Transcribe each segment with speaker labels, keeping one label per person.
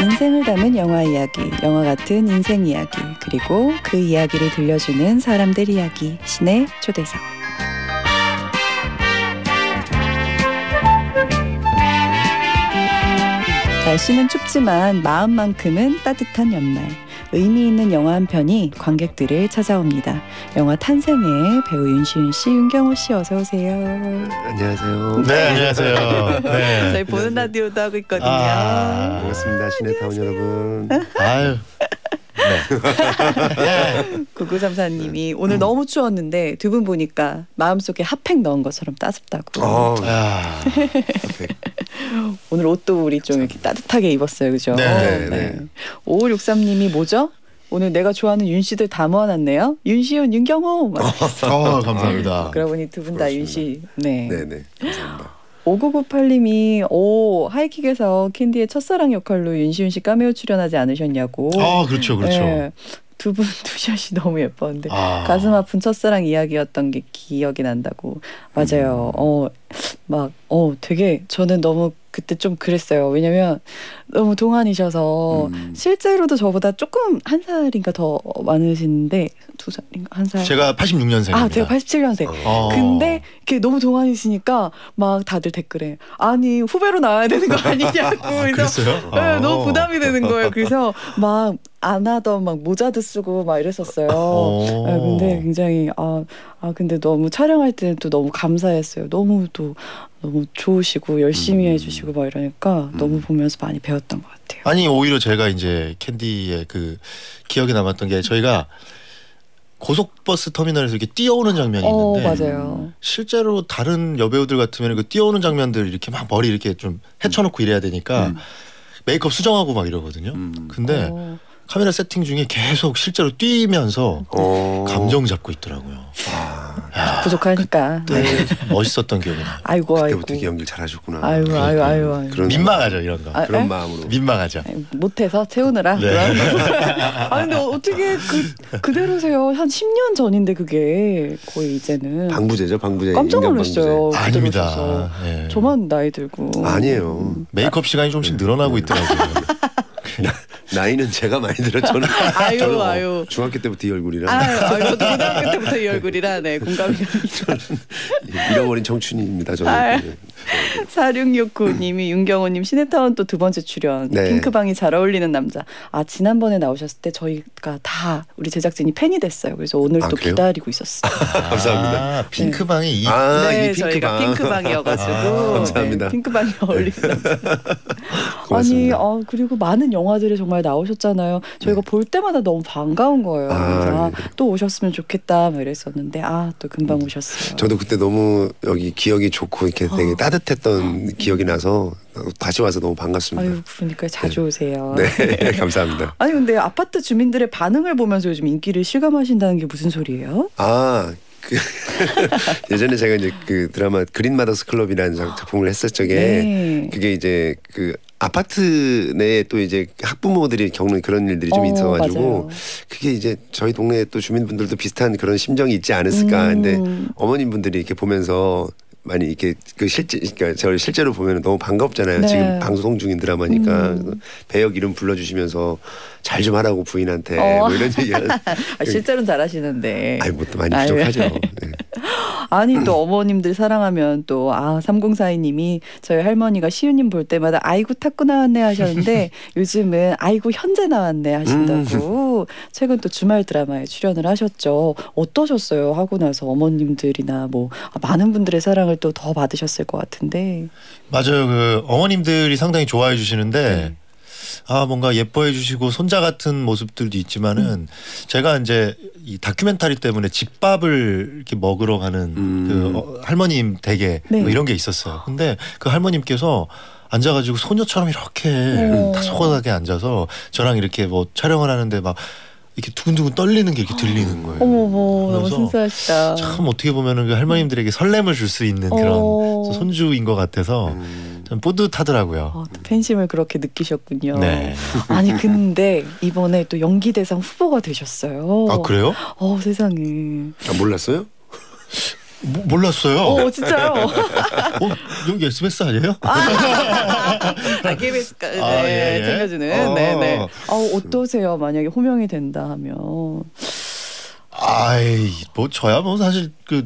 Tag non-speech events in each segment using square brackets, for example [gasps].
Speaker 1: 인생을 담은 영화 이야기, 영화 같은 인생 이야기, 그리고 그 이야기를 들려주는 사람들 이야기, 신의 초대석. 날씨는 춥지만 마음만큼은 따뜻한 연말. 의미 있는 영화 한 편이 관객들을 찾아옵니다. 영화 탄생의 배우 윤시윤 씨, 윤경호 씨 어서 오세요.
Speaker 2: 안녕하세요.
Speaker 3: 네, 안녕하세요. [laughs] 네.
Speaker 1: 저희 보는 라디오도 하고 있거든요.
Speaker 3: 아.
Speaker 2: 반갑습니다. 시네타운 여러분.
Speaker 3: 아유. 네. [laughs]
Speaker 1: 구구삼사님이 오늘 너무 추웠는데 두 분 보니까 마음속에 핫팩 넣은 것처럼 따숩다고.
Speaker 2: 어,
Speaker 3: 아, [laughs]
Speaker 1: 오늘 옷도 우리 좀 이렇게 따뜻하게 입었어요, 그죠?
Speaker 3: 네,
Speaker 2: 네.
Speaker 1: 5563님이 뭐죠? 오늘 내가 좋아하는 윤 씨들 다 모아놨네요. 윤시윤, 윤경호. 막
Speaker 3: 어, 감사합니다.
Speaker 1: 그러고 보니 두 분 다 윤 씨. 네.
Speaker 2: 네, 네. 감사합니다.
Speaker 1: 5998님이 오 하이킥에서 캔디의 첫사랑 역할로 윤시윤 씨 까메오 출연하지 않으셨냐고.
Speaker 3: 아, 그렇죠, 그렇죠.
Speaker 1: 네. 두분 투샷이 너무 예뻤는데
Speaker 3: 아.
Speaker 1: 가슴 아픈 첫사랑 이야기였던 게 기억이 난다고 맞아요. 어막 어 되게 저는 너무 그때 좀 그랬어요. 왜냐면 너무 동안이셔서
Speaker 2: 음.
Speaker 1: 실제로도 저보다 조금 한 살인가 더 많으신데 두 살인가 한 살.
Speaker 3: 제가 86년생입니다.
Speaker 1: 아 제가 87년생.
Speaker 3: 어.
Speaker 1: 근데 이렇게 너무 동안이시니까 막 다들 댓글에 아니 후배로 나와야 되는 거 아니냐고 [laughs]
Speaker 3: 아,
Speaker 1: 그래서
Speaker 3: 그랬어요?
Speaker 1: 네,
Speaker 3: 아.
Speaker 1: 너무 부담이 되는 거예요. 그래서 막 안 하던 막 모자도 쓰고 막 이랬었어요.
Speaker 3: 어.
Speaker 1: 네, 근데 굉장히 아, 아 근데 너무 촬영할 때는 또 너무 감사했어요. 너무 또 너무 좋으시고 열심히
Speaker 2: 음.
Speaker 1: 해주시고 막 이러니까 너무 보면서 많이 배웠던 것 같아요.
Speaker 3: 아니 오히려 제가 이제 캔디의 그 기억에 남았던 게 저희가 고속버스 터미널에서 이렇게 뛰어오는 장면이
Speaker 1: 어
Speaker 3: 있는데
Speaker 1: 맞아요.
Speaker 3: 실제로 다른 여배우들 같으면 그 뛰어오는 장면들 이렇게 막 머리 이렇게 좀 헤쳐놓고 이래야 되니까
Speaker 2: 음.
Speaker 3: 메이크업 수정하고 막 이러거든요.
Speaker 2: 음.
Speaker 3: 근데
Speaker 1: 어,
Speaker 3: 카메라 세팅 중에 계속 실제로 뛰면서
Speaker 2: 어.
Speaker 3: 감정 잡고 있더라고요. 야,
Speaker 1: 부족하니까. 네.
Speaker 3: 멋있었던 기억이 나요.
Speaker 1: 아이고 아이고.
Speaker 2: 그때부터 연기를 잘하셨구나.
Speaker 1: 아유 아유 아유 아유.
Speaker 2: 그런
Speaker 3: 민망하죠 이런 거.
Speaker 1: 아,
Speaker 2: 그런
Speaker 1: 에?
Speaker 2: 마음으로.
Speaker 3: 민망하죠.
Speaker 1: 못해서 채우느라.
Speaker 3: 네.
Speaker 1: 아 근데 어떻게 그 그대로세요? 한 10년 전인데 그게 거의 이제는
Speaker 2: 방부제죠, 방부제.
Speaker 1: 깜짝 놀랐어요.
Speaker 2: 방부제.
Speaker 3: 아닙니다. 예.
Speaker 1: 저만 나이 들고.
Speaker 2: 아니에요.
Speaker 3: 메이크업 시간이 조금씩 늘어나고 있더라고요.
Speaker 2: 나이는 제가 많이 들어. 저는 [laughs]
Speaker 1: 아유,
Speaker 2: 저는 뭐
Speaker 1: 아유.
Speaker 2: 중학교 때부터 이 얼굴이라
Speaker 1: 아유, 아유, 저도 [laughs] 고등학교 때부터 이 얼굴이라 네 공감이 갑니다.
Speaker 2: 잃어버린 청춘입니다. 저는.
Speaker 1: 아유.
Speaker 2: 네.
Speaker 1: 4669님이 [clears throat] 윤경호님 시네타운 또 두 번째 출연
Speaker 2: 네.
Speaker 1: 핑크방이 잘 어울리는 남자 아 지난번에 나오셨을 때 저희가 다 우리 제작진이 팬이 됐어요 그래서 오늘
Speaker 2: 아,
Speaker 1: 또
Speaker 2: 그래요?
Speaker 1: 기다리고 있었어요 [laughs]
Speaker 2: 감사합니다.
Speaker 3: 아, 핑크방이 이
Speaker 2: 아, 네이
Speaker 1: 저희가
Speaker 2: 핑크방.
Speaker 1: 핑크방이어가지고
Speaker 3: 아,
Speaker 2: 감사합니다.
Speaker 1: 네, 핑크방이 어울리는 남자 [laughs] 아니
Speaker 2: 고맙습니다.
Speaker 1: 어, 그리고 많은 영화들에 정말 나오셨잖아요 저희가 볼 때마다 너무 반가운 거예요
Speaker 2: 네. 아,
Speaker 1: 아,
Speaker 2: 네.
Speaker 1: 또 오셨으면 좋겠다 막 이랬었는데 아 또 금방 오셨어요
Speaker 2: 저도 그때 너무 여기 기억이 좋고 이렇게 되게
Speaker 1: 어.
Speaker 2: 따뜻했던 기억이 나서 다시 와서 너무 반갑습니다.
Speaker 1: 아유 그러니까 자주 오세요
Speaker 2: 네, [laughs] 감사합니다.
Speaker 1: 아니 근데 아파트 주민들의 반응을 보면서 요즘 인기를 실감하신다는 게 무슨 소리예요?
Speaker 2: 아, 그 [laughs] 예전에 제가 이제 그 드라마 그린 마더스 클럽이라는 작- 작품을 했을 적에
Speaker 1: 네.
Speaker 2: 그게 이제 그 아파트 내에 또 이제 학부모들이 겪는 그런 일들이 좀
Speaker 1: 어,
Speaker 2: 있어가지고
Speaker 1: 맞아요.
Speaker 2: 그게 이제 저희 동네 또 주민분들도 비슷한 그런 심정이 있지 않았을까.
Speaker 1: 음.
Speaker 2: 근데 어머님분들이 이렇게 보면서 많이 이렇게 그 실제 그러니까 저를 실제로 보면 너무 반갑잖아요.
Speaker 1: 네.
Speaker 2: 지금 방송 중인 드라마니까
Speaker 1: 음.
Speaker 2: 그래서 배역 이름 불러주시면서 잘 좀 하라고 부인한테
Speaker 1: 어.
Speaker 2: 뭐 이런 얘기를 [laughs]
Speaker 1: 아, 실제로는 잘하시는데.
Speaker 2: 아이 뭐또 많이. 부족하죠. [laughs] 네.
Speaker 1: 아니 또 어머님들 사랑하면 또아 3042님이 저희 할머니가 시우님 볼 때마다 아이고 탁구 나왔네 하셨는데 [laughs] 요즘은 아이고 현재 나왔네 하신다고 최근 또 주말 드라마에 출연을 하셨죠. 어떠셨어요? 하고 나서 어머님들이나 뭐 아, 많은 분들의 사랑을 또 더 받으셨을 것 같은데.
Speaker 3: 맞아요. 그 어머님들이 상당히 좋아해 주시는데
Speaker 1: 네.
Speaker 3: 아 뭔가 예뻐해 주시고 손자 같은 모습들도 있지만은
Speaker 1: 음.
Speaker 3: 제가 이제 이 다큐멘터리 때문에 집밥을 이렇게 먹으러 가는
Speaker 2: 음.
Speaker 3: 그 어, 할머님 댁에
Speaker 1: 네.
Speaker 3: 뭐 이런 게 있었어요. 근데 그 할머님께서 앉아가지고 소녀처럼 이렇게
Speaker 1: 어.
Speaker 3: 다소곳하게 앉아서 저랑 이렇게 뭐 촬영을 하는데 막 이렇게 두근두근 떨리는 게 이렇게 들리는 거예요.
Speaker 1: 어머머 너무 순수하시다.
Speaker 3: 참 어떻게 보면은 그 할머님들에게 설렘을 줄 수 있는 그런
Speaker 1: 어.
Speaker 3: 손주인 것 같아서
Speaker 2: 음.
Speaker 3: 참 뿌듯하더라고요.
Speaker 1: 어, 또 팬심을 그렇게 느끼셨군요.
Speaker 3: 네.
Speaker 1: 아니 근데 이번에 또 연기 대상 후보가 되셨어요.
Speaker 3: 아 그래요?
Speaker 1: 어 세상에.
Speaker 2: 아, 몰랐어요?
Speaker 3: 모- 몰랐어요.
Speaker 1: 어 진짜요?
Speaker 3: 어, 여기 SBS 아니에요?
Speaker 1: 아, KBS가 네,
Speaker 3: 아, 예, 예.
Speaker 1: 챙겨주는
Speaker 3: 어.
Speaker 1: 네네. 어, 어떠세요? 만약에 호명이 된다 하면
Speaker 3: 아이 뭐 저야 뭐 사실 그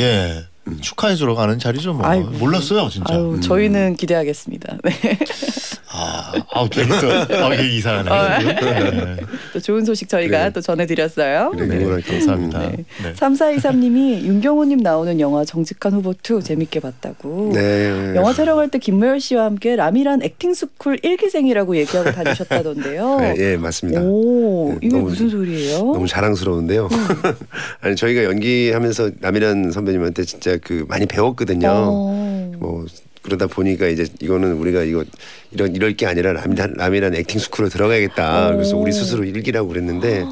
Speaker 3: 예. 축하해 주러 가는 자리죠 뭐
Speaker 1: 아이고.
Speaker 3: 몰랐어요 진짜
Speaker 1: 아유 저희는 기대하겠습니다. [laughs] 네.
Speaker 3: 아 괜히 또 아, 이상하네
Speaker 1: 어.
Speaker 3: 네.
Speaker 1: 또 좋은 소식 저희가
Speaker 2: 그래.
Speaker 1: 또 전해드렸어요.
Speaker 2: 그래,
Speaker 3: 네. 감사합니다
Speaker 1: 네.
Speaker 3: 네.
Speaker 1: 3423님이 윤경호님 나오는 영화 정직한 후보 2 재밌게 봤다고.
Speaker 2: 네.
Speaker 1: 영화 촬영할 때 김무열 씨와 함께 라미란 acting school 1기생이라고 얘기하고 다니셨다던데요. [laughs]
Speaker 2: 네, 예, 맞습니다.
Speaker 1: 오,
Speaker 2: 네,
Speaker 1: 이게
Speaker 2: 너무-
Speaker 1: 무슨 소리예요?
Speaker 2: 너무 자랑스러운데요. [laughs] 아니 저희가 연기하면서 남이란 선배님한테 진짜 그 많이 배웠거든요.
Speaker 1: 어.
Speaker 2: 뭐 그러다 보니까 이제 이거는 우리가 이거 이런 이럴 게 아니라 라미란 라미란 액팅 스쿨로 들어가야겠다.
Speaker 1: 오.
Speaker 2: 그래서 우리 스스로 일기라고 그랬는데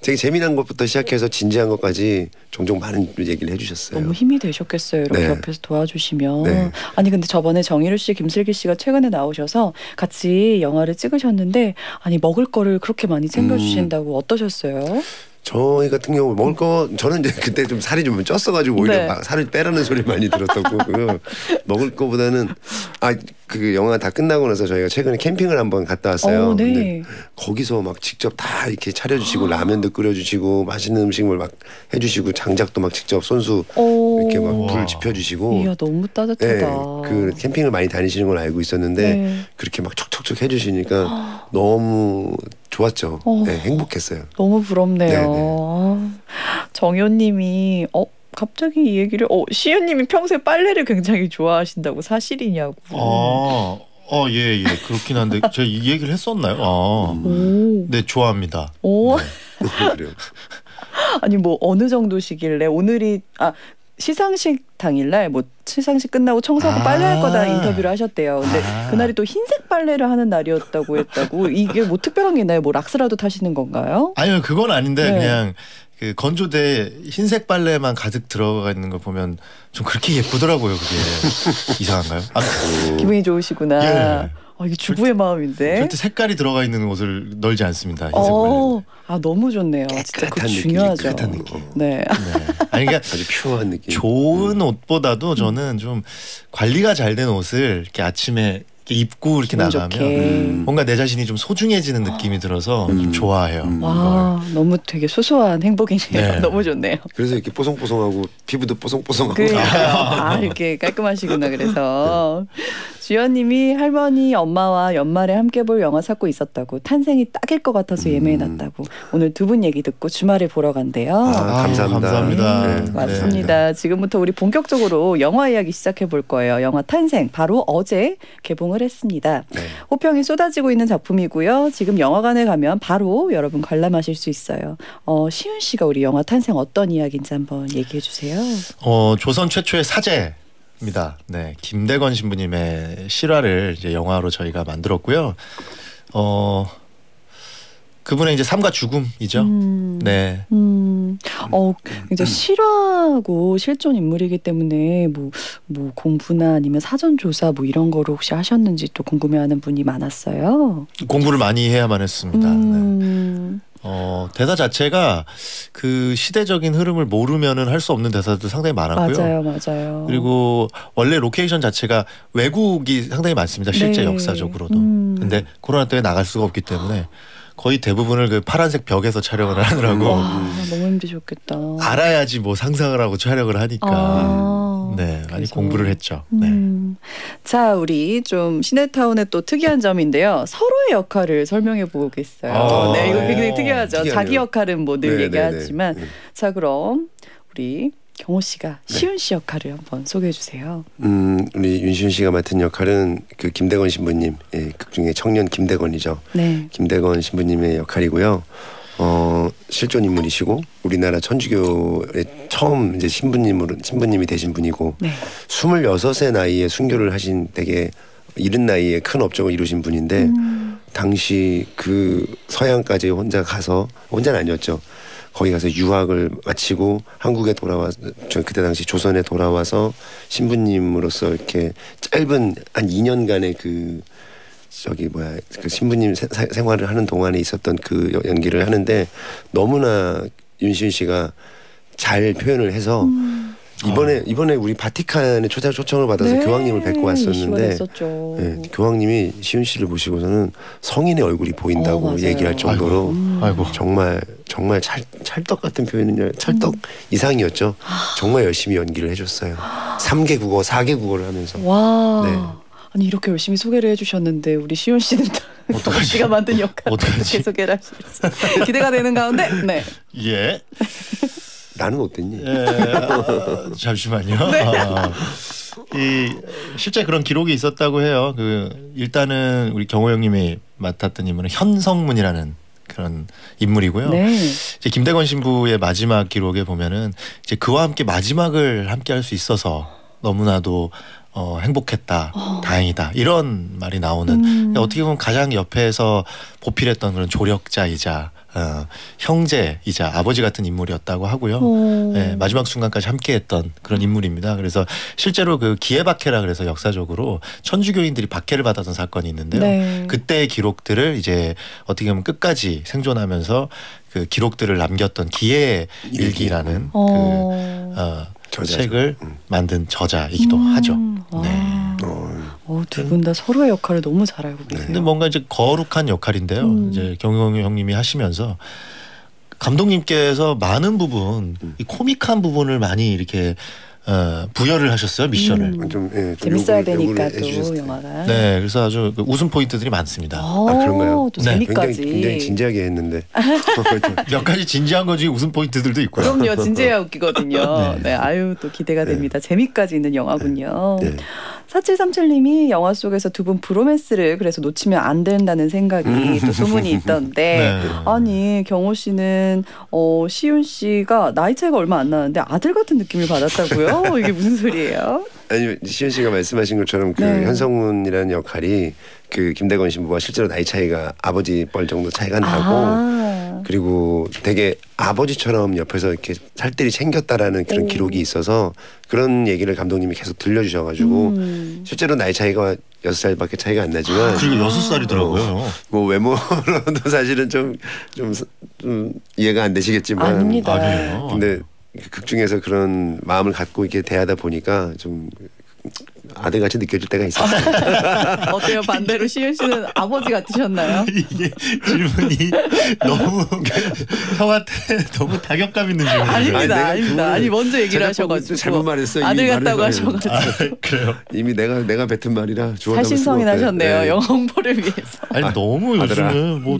Speaker 2: 되게 재미난 것부터 시작해서 진지한 것까지 종종 많은 얘기를 해주셨어요.
Speaker 1: 너무 힘이 되셨겠어요. 이렇게
Speaker 2: 네.
Speaker 1: 옆에서 도와주시면.
Speaker 2: 네.
Speaker 1: 아니 근데 저번에 정희루 씨, 김슬기 씨가 최근에 나오셔서 같이 영화를 찍으셨는데 아니 먹을 거를 그렇게 많이 챙겨주신다고
Speaker 2: 음.
Speaker 1: 어떠셨어요?
Speaker 2: 저희 같은 경우 먹을 거 저는 이제 그때 좀 살이 좀 쪘어가지고 오히려
Speaker 1: 네.
Speaker 2: 막 살을 빼라는 소리 많이 들었던 거고요. 먹을 거보다는 아 그 영화 다 끝나고 나서 저희가 최근에 캠핑을 한번 갔다 왔어요.
Speaker 1: 어, 네.
Speaker 2: 근데 거기서 막 직접 다 이렇게 차려주시고 라면도 끓여주시고 맛있는 음식을 막 해주시고 장작도 막 직접 손수
Speaker 1: 오.
Speaker 2: 이렇게 막. 불 지펴주시고.
Speaker 1: 이야 너무
Speaker 2: 네,
Speaker 1: 따뜻하다.
Speaker 2: 그 캠핑을 많이 다니시는 걸 알고 있었는데
Speaker 1: 네.
Speaker 2: 그렇게 막 척척척 해주시니까 너무 좋았죠.
Speaker 1: 어.
Speaker 2: 네, 행복했어요.
Speaker 1: 너무 부럽네요.
Speaker 2: 네, 네.
Speaker 1: 아, 정효님이 어 갑자기 이 얘기를 어 시윤님이 평소에 빨래를 굉장히 좋아하신다고 사실이냐고.
Speaker 3: 어, 어, 예, 예, 그렇긴 한데 [laughs] 제가 이 얘기를 했었나요? 아,
Speaker 1: 오.
Speaker 3: 네, 좋아합니다.
Speaker 1: 오.
Speaker 2: 그래요. [laughs]
Speaker 1: 아니 뭐 어느 정도시길래 오늘이 아 시상식 당일날 뭐 시상식 끝나고 청소하고
Speaker 3: 아.
Speaker 1: 빨래할 거다 인터뷰를 하셨대요. 근데
Speaker 3: 아.
Speaker 1: 그날이 또 흰색 빨래를 하는 날이었다고 했다고 이게 뭐 특별한 게 있나요? 뭐 락스라도 타시는 건가요?
Speaker 3: 아니요, 그건 아닌데
Speaker 1: 네.
Speaker 3: 그냥 그 건조대 흰색 빨래만 가득 들어가 있는 걸 보면 좀 그렇게 예쁘더라고요. 그게 [laughs] 이상한가요? 아,
Speaker 1: 기분이 좋으시구나.
Speaker 3: 예.
Speaker 1: 아 이게 주부의 마음인데.
Speaker 3: 절대 색깔이 들어가 있는 옷을 널지 않습니다.
Speaker 1: 어, 아 너무 좋네요. 진짜
Speaker 2: 느낌,
Speaker 1: 중요하죠.
Speaker 2: 깨끗한 느낌.
Speaker 1: 네.
Speaker 3: 네. 아니 그러니까
Speaker 2: 아주 퓨어한 느낌.
Speaker 3: 좋은 옷보다도 저는 좀 관리가 잘 된 옷을 이렇게 아침에 이렇게 입고 이렇게 나가면
Speaker 1: 좋게.
Speaker 2: 음.
Speaker 3: 뭔가 내 자신이 좀 소중해지는 느낌이 들어서 좀
Speaker 2: 음.
Speaker 3: 좋아해요.
Speaker 2: 음.
Speaker 1: 와 너무 되게 소소한 행복이네요.
Speaker 3: 네. [laughs]
Speaker 1: 너무 좋네요.
Speaker 2: 그래서 이렇게 뽀송뽀송하고 피부도 뽀송뽀송하고
Speaker 1: 그러니까 [laughs] 아 이렇게 깔끔하시구나 그래서 주연님이 할머니 엄마와 연말에 함께 볼 영화 찾고 있었다고 탄생이 딱일 것 같아서 예매해놨다고 오늘 두 분 얘기 듣고 주말에 보러 간대요.
Speaker 2: 아, 감사합니다.
Speaker 3: 감사합니다.
Speaker 2: 네.
Speaker 3: 네.
Speaker 1: 맞습니다. 지금부터 우리 본격적으로 영화 이야기 시작해 볼 거예요. 영화 탄생 바로 어제 개봉을 했습니다.
Speaker 2: 네.
Speaker 1: 호평이 쏟아지고 있는 작품이고요. 지금 영화관에 가면 바로 여러분 관람하실 수 있어요. 어, 시윤 씨가 우리 영화 탄생 어떤 이야기인지 한번 얘기해 주세요.
Speaker 3: 어, 조선 최초의 사제 입니다. 네, 김대건 신부님의 실화를 이제 영화로 저희가 만들었고요. 어, 그분의 이제 삶과 죽음이죠.
Speaker 1: 음,
Speaker 3: 네.
Speaker 1: 음, 어, 이제 실화고 실존 인물이기 때문에 뭐, 뭐 공부나 아니면 사전 조사 뭐 이런 거를 혹시 하셨는지 또 궁금해하는 분이 많았어요.
Speaker 3: 공부를 많이 해야만 했습니다. 네.
Speaker 1: 음,
Speaker 3: 어, 대사 자체가 그 시대적인 흐름을 모르면은 할 수 없는 대사도 상당히 많았고요.
Speaker 1: 맞아요, 맞아요.
Speaker 3: 그리고 원래 로케이션 자체가 외국이 상당히 많습니다. 실제
Speaker 1: 네.
Speaker 3: 역사적으로도.
Speaker 1: 음.
Speaker 3: 근데 코로나 때문에 나갈 수가 없기 때문에 거의 대부분을 그 파란색 벽에서 촬영을 하느라고
Speaker 1: 와, 너무 힘드셨겠다.
Speaker 3: 알아야지 뭐 상상을 하고 촬영을 하니까
Speaker 1: 아,
Speaker 3: 네 많이
Speaker 1: 그래서.
Speaker 3: 공부를 했죠. 네.
Speaker 1: 음. 자, 우리 좀 시네타운의 또 특이한 점인데요. 서로의 역할을 설명해 보겠어요.
Speaker 3: 아,
Speaker 1: 네, 이거
Speaker 3: 네.
Speaker 1: 굉장히 특이하죠.
Speaker 2: 특이하네요.
Speaker 1: 자기 역할은 뭐늘
Speaker 2: 네,
Speaker 1: 얘기하지만,
Speaker 2: 네, 네.
Speaker 1: 자 그럼 우리 경호 씨가
Speaker 2: 네.
Speaker 1: 시윤 씨 역할을 한번 소개해 주세요.
Speaker 2: 음, 우리 윤시윤 씨가 맡은 역할은 그 김대건 신부님, 예, 극 중에 청년 김대건이죠.
Speaker 1: 네.
Speaker 2: 김대건 신부님의 역할이고요. 어, 실존 인물이시고 우리나라 천주교의 처음 이제 신부님으로 신부님이 되신 분이고
Speaker 1: 네.
Speaker 2: 26의 나이에 순교를 하신 되게 이른 나이에 큰 업적을 이루신 분인데
Speaker 1: 음.
Speaker 2: 당시 그 서양까지 혼자 가서 혼자는 아니었죠. 거기 가서 유학을 마치고 한국에 돌아와 저 그때 당시 조선에 돌아와서 신부님으로서 이렇게 짧은 한 2년간의 그 저기 뭐야 그 신부님 세- 사- 생활을 하는 동안에 있었던 그 여- 연기를 하는데 너무나 윤시윤 씨가 잘 표현을 해서
Speaker 1: 음.
Speaker 2: 이번에 이번에 우리 바티칸에 초청 초청을 받아서
Speaker 1: 네,
Speaker 2: 교황님을 뵙고 왔었는데. 네, 교황님이 시윤 씨를 보시고서는 성인의 얼굴이 보인다고
Speaker 1: 어.
Speaker 2: 얘기할 정도로
Speaker 1: 음.
Speaker 3: 아이고.
Speaker 2: 정말 정말 찰, 찰떡 같은 표현은요 찰떡
Speaker 1: 음.
Speaker 2: 이상이었죠.
Speaker 1: 아.
Speaker 2: 정말 열심히 연기를 해줬어요. 3개 국어, 4개 국어를 하면서
Speaker 1: 와.
Speaker 2: 네.
Speaker 1: 아니 이렇게 열심히 소개를 해주셨는데 우리 시온 씨는
Speaker 3: 어떡하지?
Speaker 1: 씨가 만든 역할? 어떻게 소개를 하실지 기대가 되는 가운데 네.
Speaker 3: 예.
Speaker 2: 나는 어땠니?
Speaker 3: 예. 아, 잠시만요. 아, [laughs] 이 실제 그런 기록이 있었다고 해요. 그 일단은 우리 경호 형님이 맡았던 인물은 현성문이라는 그런 인물이고요.
Speaker 1: 네.
Speaker 3: 이제 김대건 신부의 마지막 기록에 보면은 이제 그와 함께 마지막을 함께 할 수 있어서 너무나도 어, 행복했다, 다행이다 이런 말이 나오는
Speaker 1: 음.
Speaker 3: 어떻게 보면 가장 옆에서 보필했던 그런 조력자이자 어, 형제이자 아버지 같은 인물이었다고 하고요.
Speaker 1: 어.
Speaker 3: 네, 마지막 순간까지 함께했던 그런 인물입니다. 그래서 실제로 그 기회박해라 그래서 역사적으로 천주교인들이 박해를 받았던 사건이 있는데요.
Speaker 1: 네.
Speaker 3: 그때의 기록들을 이제 어떻게 보면 끝까지 생존하면서 그 기록들을 남겼던 기회 일기라는
Speaker 1: 어.
Speaker 3: 그 어,
Speaker 2: 저자죠.
Speaker 3: 책을
Speaker 2: 음.
Speaker 3: 만든 저자이기도
Speaker 1: 음.
Speaker 3: 하죠.
Speaker 1: 와.
Speaker 3: 네.
Speaker 2: 어,
Speaker 1: 어, 두분 다 서로의 역할을 너무 잘 알고 계세요.
Speaker 3: 근데 뭔가 이제 거룩한 역할인데요.
Speaker 1: 음.
Speaker 3: 이제 경영 형님이 하시면서 감독님께서 많은 부분
Speaker 2: 음.
Speaker 3: 이 코믹한 부분을 많이 이렇게 어, 부여를 하셨어요 미션을.
Speaker 1: 음.
Speaker 2: 좀, 예, 좀
Speaker 1: 재밌어야
Speaker 2: 요구를-
Speaker 1: 되니까
Speaker 2: 요구를
Speaker 1: 또. 영화가.
Speaker 3: 네, 그래서 아주 그 웃음 포인트들이 많습니다.
Speaker 1: 아,
Speaker 2: 그런가요?
Speaker 1: 또
Speaker 3: 네.
Speaker 1: 재미까지.
Speaker 2: 굉장히, 굉장히 진지하게 했는데 [laughs]
Speaker 3: 몇 가지 진지한 거 중에 웃음 포인트들도 있고요.
Speaker 1: 그럼요, 진지해야 웃기거든요. [laughs]
Speaker 3: 네.
Speaker 1: 네. 아유 또 기대가
Speaker 2: 네.
Speaker 1: 됩니다. 재미까지 있는 영화군요.
Speaker 2: 네.
Speaker 1: 4737님이 영화 속에서 두 분 브로맨스를 그래서 놓치면 안 된다는 생각이
Speaker 2: 음.
Speaker 1: 또 소문이 있던데 [laughs]
Speaker 3: 네.
Speaker 1: 아니 경호 씨는 어 시윤 씨가 나이 차이가 얼마 안 나는데 아들 같은 느낌을 받았다고요? [laughs] 이게 무슨 소리예요?
Speaker 2: 아니 시현 씨가 말씀하신 것처럼 그
Speaker 1: 네.
Speaker 2: 현성문이라는 역할이 그 김대건 신부와 실제로 나이 차이가 아버지 뻘 정도 차이가 나고
Speaker 1: 아.
Speaker 2: 그리고 되게 아버지처럼 옆에서 이렇게 살뜰히 챙겼다라는 그런
Speaker 1: 오.
Speaker 2: 기록이 있어서 그런 얘기를 감독님이 계속 들려주셔가지고
Speaker 1: 음.
Speaker 2: 실제로 나이 차이가 여섯 살밖에 차이가 안 나지만
Speaker 3: 그리고 여섯 살이더라고요.
Speaker 2: 뭐 외모로도 [laughs] 사실은 좀, 좀, 좀 이해가 안 되시겠지만
Speaker 1: 아닙니다.
Speaker 3: 아니에요.
Speaker 2: 근데 극 중에서 그런 마음을 갖고 이렇게 대하다 보니까 좀 아들같이 느껴질 때가 있었어요. [laughs]
Speaker 1: 어때요? 반대로 시윤 씨는 아버지 같으셨나요? [laughs]
Speaker 3: 이게 질문이 너무 형한테 너무 타격감 있는 질문이에요.
Speaker 1: 아닙니다,
Speaker 2: 아니,
Speaker 1: 아닙니다. 아니 먼저 얘기를 하셔가지고
Speaker 2: 잘못 말했어,
Speaker 1: 아들 같다고. 하셔가지고
Speaker 3: 아, 그래요.
Speaker 2: 이미 내가 내가 뱉은 말이라 주워담을 수가
Speaker 1: 살신성이
Speaker 2: 없대.
Speaker 1: 나셨네요.
Speaker 2: 네.
Speaker 1: 영화 홍보를 위해서.
Speaker 3: 아니 너무. 요즘은 뭐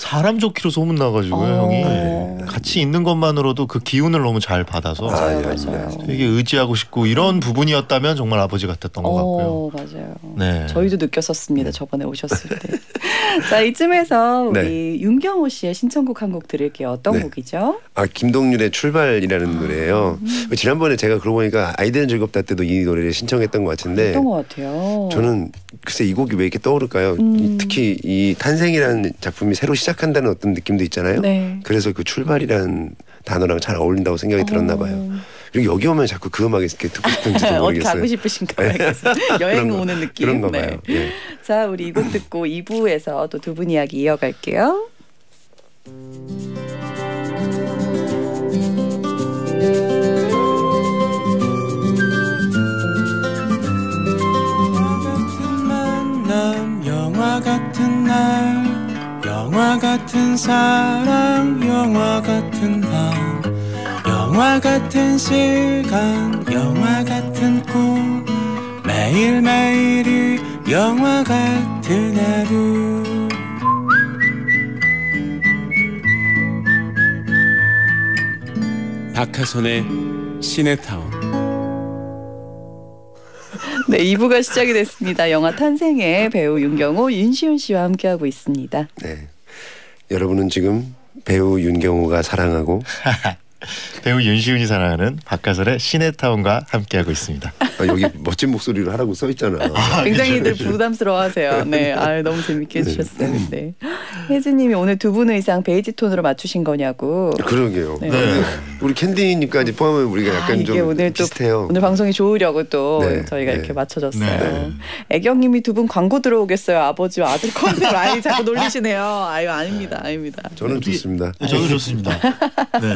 Speaker 3: 사람 좋기로 소문 나가지고요,
Speaker 1: 어.
Speaker 3: 형이 같이 있는 것만으로도 그 기운을 너무 잘 받아서
Speaker 1: 맞아요,
Speaker 2: 아, 예,
Speaker 1: 맞아요.
Speaker 3: 되게 의지하고 싶고 이런 부분이었다면 정말 아버지 같았던 것 같고요.
Speaker 1: 어, 맞아요.
Speaker 3: 네.
Speaker 1: 저희도 느꼈었습니다. 저번에 오셨을 때. [laughs] 자, 이쯤에서 우리 윤경호 씨의 신청곡 한 곡 들을게요. 어떤
Speaker 2: 네.
Speaker 1: 곡이죠?
Speaker 2: 아 김동률의 출발이라는 노래예요.
Speaker 1: 음.
Speaker 2: 지난번에 제가 그러고 보니까 아이들은 즐겁다 때도 이 노래를 신청했던 것 같은데
Speaker 1: 어떤 것 같아요?
Speaker 2: 저는 글쎄 이 곡이 왜 이렇게 떠오를까요?
Speaker 1: 음.
Speaker 2: 이 특히 이 탄생이라는 작품이 새로 시작 한다는 어떤 느낌도 있잖아요.
Speaker 1: 네.
Speaker 2: 그래서 그 출발이라는 단어랑 잘 어울린다고 생각이 들었나 봐요.
Speaker 1: 어.
Speaker 2: 그리고 여기 오면 자꾸 그 음악이 이렇게 듣고 싶은지도 [laughs] 모르겠어요.
Speaker 1: 가고 싶으신가 봐요. 여행
Speaker 2: 그런 거-
Speaker 1: 오는 느낌.
Speaker 2: 그런가
Speaker 1: 네.
Speaker 2: 봐요. 예.
Speaker 1: 자, 우리 이 곡 듣고 [laughs] 2부에서 또 두 분 이야기 이어갈게요.
Speaker 4: 영화 같은 사랑 영화 같은 밤 영화 같은 시간 영화 같은 꿈 매일매일이 영화 같은 하루 박하선의 시네타운
Speaker 1: 네, 2부가 시작이 됐습니다. 영화 탄생의 배우 윤경호, 윤시윤 씨와 함께하고 있습니다.
Speaker 2: 네. 여러분은 지금 배우 윤경호가 사랑하고 [laughs]
Speaker 3: 배우 윤시윤이 사랑하는 박가설의 시네타운과 함께하고 있습니다.
Speaker 2: 아, 여기 멋진 목소리로 하라고 써 있잖아.
Speaker 1: 굉장히들 부담스러워하세요. 네, 아 너무 재밌게 해주셨어요. 네. 혜진님이 오늘 두 분 의상 베이지 톤으로 맞추신 거냐고.
Speaker 2: 그러게요.
Speaker 1: 네.
Speaker 3: 네.
Speaker 2: 우리 캔디님까지 포함하면 우리가 약간
Speaker 1: 아,
Speaker 2: 좀
Speaker 1: 오늘 또
Speaker 2: 비슷해요.
Speaker 1: 오늘 방송이 좋으려고 또
Speaker 2: 네,
Speaker 1: 저희가
Speaker 2: 네.
Speaker 1: 이렇게 맞춰줬어요.
Speaker 3: 네.
Speaker 1: 애경님이 두 분 광고 들어오겠어요. 아버지와 아들 컨셉 아이 자꾸 놀리시네요. 아유 아닙니다, 아닙니다.
Speaker 2: 저는 좋습니다.
Speaker 3: 저도 좋습니다. 네.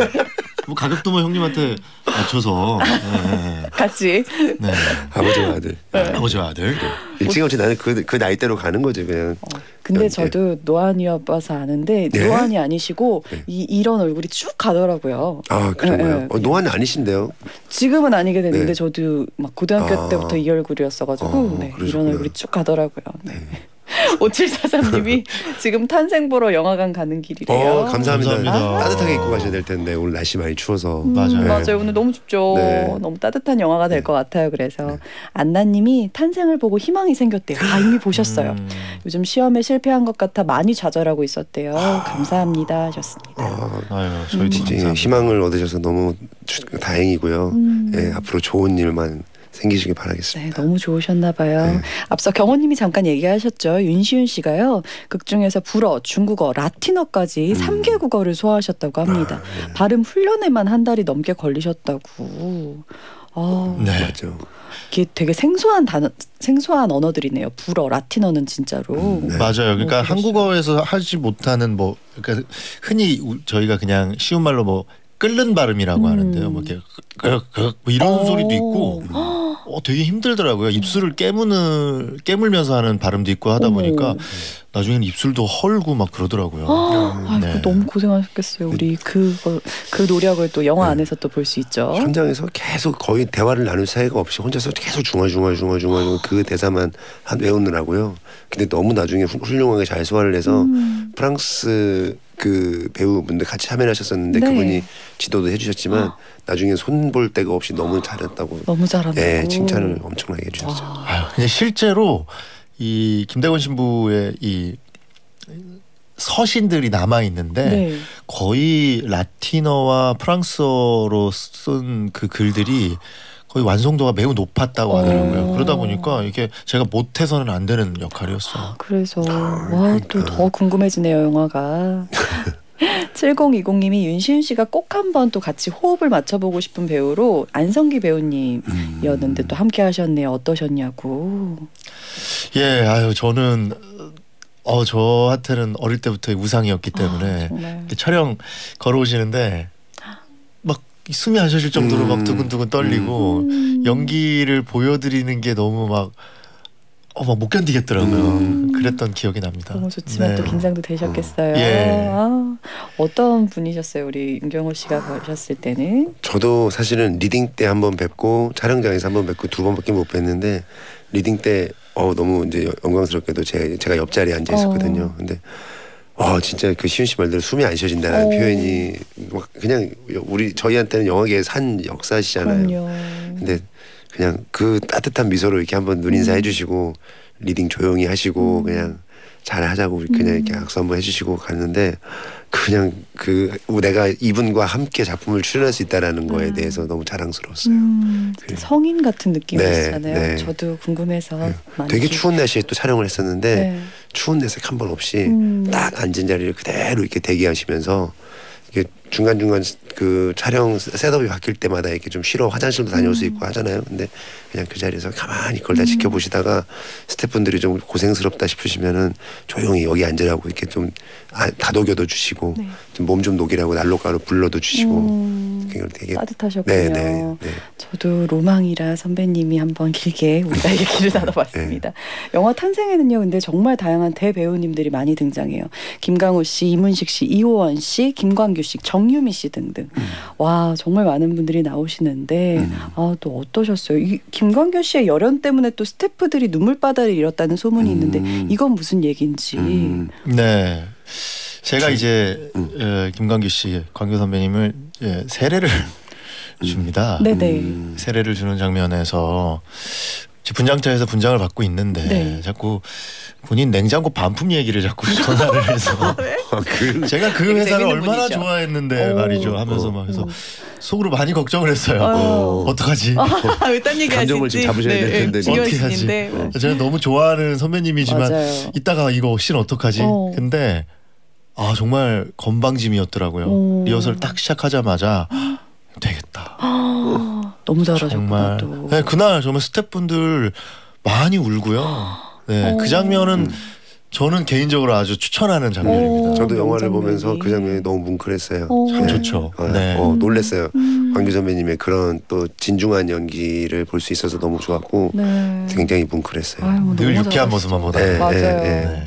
Speaker 3: 뭐 가격도 뭐 형님한테 맞춰서 네,
Speaker 1: 같이
Speaker 3: 네.
Speaker 2: 아버지와 아들.
Speaker 3: 아버지와 아들.
Speaker 2: 일찌감치 나는 그, 그 나이대로 가는 거지 그냥.
Speaker 1: 근데
Speaker 2: 네.
Speaker 1: 저도 노안이 아빠서 아는데
Speaker 2: 네?
Speaker 1: 노안이 아니시고
Speaker 2: 네.
Speaker 1: 이 이런 얼굴이 쭉 가더라고요.
Speaker 2: 아 그런가요?
Speaker 1: 네,
Speaker 2: 어, 노안이 아니신데요?
Speaker 1: 지금은 아니게 됐는데
Speaker 2: 네.
Speaker 1: 저도 막 고등학교
Speaker 2: 아.
Speaker 1: 때부터 이 얼굴이었어가지고
Speaker 2: 어,
Speaker 1: 네,
Speaker 2: 그러셨구나.
Speaker 1: 이런 얼굴이 쭉 가더라고요. 네. 5743님이 [laughs] 지금 탄생 보러 영화관 가는 길이래요.
Speaker 2: 어 감사합니다.
Speaker 3: 감사합니다.
Speaker 2: 따뜻하게 입고 가셔야 될 텐데 오늘 날씨 많이 추워서.
Speaker 1: 음,
Speaker 3: 맞아요.
Speaker 1: 맞아요. 오늘 너무 춥죠.
Speaker 2: 네.
Speaker 1: 너무 따뜻한 영화가 될것 같아요. 그래서 안나님이 탄생을 보고 희망이 생겼대요. 아 이미 보셨어요.
Speaker 3: 음.
Speaker 1: 요즘 시험에 실패한 것 같아 많이 좌절하고 있었대요. 감사합니다 하셨습니다.
Speaker 2: 아,
Speaker 3: 아유 저희
Speaker 2: 진짜
Speaker 3: 진짜
Speaker 2: 희망을 얻으셔서 너무 추- 다행이고요.
Speaker 1: 음.
Speaker 2: 예, 앞으로 좋은 일만 생기시길 바라겠습니다.
Speaker 1: 네, 너무 좋으셨나 봐요.
Speaker 2: 네.
Speaker 1: 앞서 경호님이 잠깐 얘기하셨죠. 윤시윤 씨가요. 극 중에서 불어, 중국어, 라틴어까지
Speaker 2: 음.
Speaker 1: 삼 3개 국어를 소화하셨다고 합니다.
Speaker 2: 아, 네.
Speaker 1: 발음 훈련에만 한 달이 넘게 걸리셨다고. 아,
Speaker 3: 네.
Speaker 2: 맞죠.
Speaker 1: 이게 되게 생소한 단어, 생소한 언어들이네요. 불어, 라틴어는 진짜로.
Speaker 2: 음, 네.
Speaker 3: 맞아요. 그러니까
Speaker 1: 어.
Speaker 3: 한국어에서 하지 못하는 뭐 그러니까 흔히 우- 저희가 그냥 쉬운 말로 뭐 끓는 발음이라고
Speaker 1: 음.
Speaker 3: 하는데요. 뭐 이렇게 끄- 끄- 뭐 이런
Speaker 1: 어.
Speaker 3: 소리도 있고 어 되게 힘들더라고요. 입술을 깨무는 깨물면서 하는 발음도 있고 하다. 보니까 나중에는 입술도 헐고 막 그러더라고요.
Speaker 1: 아,
Speaker 3: 네.
Speaker 1: 이거 너무 고생하셨겠어요. 우리 그거 그 노력을 또 영화 안에서 또 볼 수 있죠.
Speaker 2: 현장에서 계속 거의 대화를 나눌 사이가 없이 혼자서 계속 중얼중얼 중얼중얼 그 대사만 한 외우느라고요. 근데 너무 나중에 훌- 훌륭하게 잘 소화를 해서
Speaker 1: 음.
Speaker 2: 프랑스 그 배우분들 같이 참여를 하셨었는데
Speaker 1: 네.
Speaker 2: 그분이 지도도 해주셨지만 나중에 손 볼 데가 없이 너무 잘했다고
Speaker 1: 너무 잘한다고.
Speaker 2: 네, 칭찬을 엄청나게 해주셨어요.
Speaker 1: 와.
Speaker 3: 아유, 근데 실제로 이 김대건 신부의 이 서신들이 남아 있는데
Speaker 1: 네.
Speaker 3: 거의 라틴어와 프랑스어로 쓴 그 글들이 거의 완성도가 매우 높았다고 하더라고요.
Speaker 1: 어.
Speaker 3: 그러다 보니까 이게 제가 못해서는 안 되는 역할이었어요.
Speaker 1: 그래서
Speaker 2: 아,
Speaker 1: 와또
Speaker 2: 그러니까.
Speaker 1: 더 궁금해지네요 영화가. [laughs] 7020님이 윤시윤 씨가 꼭 한번 또 같이 호흡을 맞춰보고 싶은 배우로 안성기 배우님이었는데
Speaker 2: 음.
Speaker 1: 또 함께 하셨네요. 어떠셨냐고.
Speaker 3: 예, 아유 저는 어 저한테는 어릴 때부터 우상이었기 때문에
Speaker 1: 아,
Speaker 3: 촬영 걸어오시는데 막 숨이 안 쉬어질 정도로 막
Speaker 2: 음.
Speaker 3: 두근두근 떨리고
Speaker 1: 음.
Speaker 3: 연기를 보여드리는 게 너무 막 어, 막 못 견디겠더라고요.
Speaker 2: 음.
Speaker 3: 그랬던 기억이 납니다.
Speaker 1: 너무 좋지만
Speaker 3: 네.
Speaker 1: 또 긴장도 되셨겠어요.
Speaker 3: 예.
Speaker 1: 아, 어떤 분이셨어요, 우리 윤경호 씨가 보셨을 때는?
Speaker 2: 저도 사실은 reading 때 한 번 뵙고 촬영장에서 한 번 뵙고 두 번밖에 못 뵀는데 reading 때 어, 너무 이제 영광스럽게도 제, 제가 옆자리에 앉아 있었거든요.
Speaker 1: 어.
Speaker 2: 근데 와 진짜 그 시윤 씨 말대로 숨이 안 쉬어진다는
Speaker 1: 어.
Speaker 2: 표현이 막 그냥 우리 저희한테는 영화계의 산 역사시잖아요.
Speaker 1: 그럼요.
Speaker 2: 근데 그냥 그 따뜻한 미소로 이렇게 한번 눈 인사
Speaker 1: 음.
Speaker 2: 해주시고 reading 조용히 하시고
Speaker 1: 음.
Speaker 2: 그냥 잘 하자고 그냥 이렇게
Speaker 1: 음.
Speaker 2: 악수 한번 해주시고 갔는데 그냥 그 내가 이분과 함께 작품을 출연할 수 있다라는 거에
Speaker 1: 아.
Speaker 2: 대해서 너무 자랑스러웠어요.
Speaker 1: 음,
Speaker 2: 그래요.
Speaker 1: 성인 같은 느낌이시잖아요.
Speaker 2: 네, 네.
Speaker 1: 저도 궁금해서 많이
Speaker 2: 되게
Speaker 1: 기-
Speaker 2: 추운 날씨에 또 촬영을 했었는데
Speaker 1: 네.
Speaker 2: 추운 내색 한 번 없이
Speaker 1: 음.
Speaker 2: 딱 앉은 자리를 그대로 이렇게 대기하시면서 이게 중간 중간 그 촬영 setup이 바뀔 때마다 이렇게 좀 쉬러 화장실도 다녀올 수 있고 하잖아요. 근데 그냥 그 자리에서 가만히 그걸 다
Speaker 1: 음.
Speaker 2: 지켜보시다가 스태프분들이 좀 고생스럽다 싶으시면은 조용히 여기 앉으라고 이렇게 좀 아, 다독여도 주시고
Speaker 1: 네.
Speaker 2: 몸 좀 녹이라고 난롯가로 불러도 주시고
Speaker 1: 음,
Speaker 2: 그걸 되게
Speaker 1: 따뜻하셨군요.
Speaker 2: 네, 네, 네.
Speaker 1: 저도 로망이라 선배님이 한번 길게 우리가 얘기를 [laughs] 나눠봤습니다.
Speaker 2: 네.
Speaker 1: 영화 탄생에는요, 근데 정말 다양한 대배우님들이 많이 등장해요. 김강호 씨, 이문식 씨, 이호원 씨, 김광규 씨, 정유미 씨 등등. 와, 정말 많은 분들이 나오시는데,
Speaker 2: 음.
Speaker 1: 아, 또 어떠셨어요? 이, 김광규 씨의 열연 때문에 또 스태프들이 눈물바다를 잃었다는 소문이 있는데,
Speaker 2: 음.
Speaker 1: 이건 무슨 얘기인지.
Speaker 2: 음.
Speaker 3: 네. 제가 이제
Speaker 2: 음.
Speaker 3: 어, 김광규 씨, 광규 선배님을 예, 세례를 [laughs] 줍니다.
Speaker 1: 네네.
Speaker 2: 음.
Speaker 3: 세례를 주는 장면에서 분장터에서 분장을 받고 있는데
Speaker 1: 네.
Speaker 3: 자꾸 본인 냉장고 반품 얘기를 자꾸 [laughs] 전화를 해서
Speaker 2: 아, 그 [laughs]
Speaker 3: 제가 그 회사를 얼마나
Speaker 1: 분이죠.
Speaker 3: 좋아했는데
Speaker 1: 오.
Speaker 3: 말이죠 하면서 막 그래서 속으로 많이 걱정을 했어요.
Speaker 1: 어.
Speaker 3: 어떡하지?
Speaker 1: 일단 얘기
Speaker 2: 감정을 좀 잡으셔야 될 텐데.
Speaker 1: 중요한
Speaker 3: 어떻게 하지?
Speaker 1: 시기인데.
Speaker 3: 제가 너무 좋아하는 선배님이지만
Speaker 1: 맞아요.
Speaker 3: 이따가 이거 씬 어떡하지?
Speaker 1: 어.
Speaker 3: 근데 아 정말 건방짐이었더라고요.
Speaker 1: 오.
Speaker 3: 리허설 딱 시작하자마자 [gasps] 되겠다.
Speaker 1: 아, 너무 잘하셨구나
Speaker 3: 정말.
Speaker 1: 또.
Speaker 3: 네, 그날 정말 스태프분들 많이 울고요. 네,
Speaker 1: 어.
Speaker 3: 그 장면은 저는 개인적으로 아주 추천하는 장면입니다.
Speaker 1: 오.
Speaker 2: 저도 영화를
Speaker 1: 명장면이.
Speaker 2: 보면서 그 장면이 너무 뭉클했어요.
Speaker 1: 오.
Speaker 3: 참
Speaker 2: 네.
Speaker 3: 좋죠.
Speaker 2: 어,
Speaker 3: 네.
Speaker 2: 어, 놀랬어요.
Speaker 1: 음.
Speaker 2: 광규 선배님의 그런 또 진중한 연기를 볼 수 있어서 너무 좋았고
Speaker 1: 네.
Speaker 2: 굉장히 뭉클했어요.
Speaker 1: 아유, 너무
Speaker 3: 늘 유쾌한. 모습만 보다.
Speaker 2: 네,
Speaker 1: 맞아요.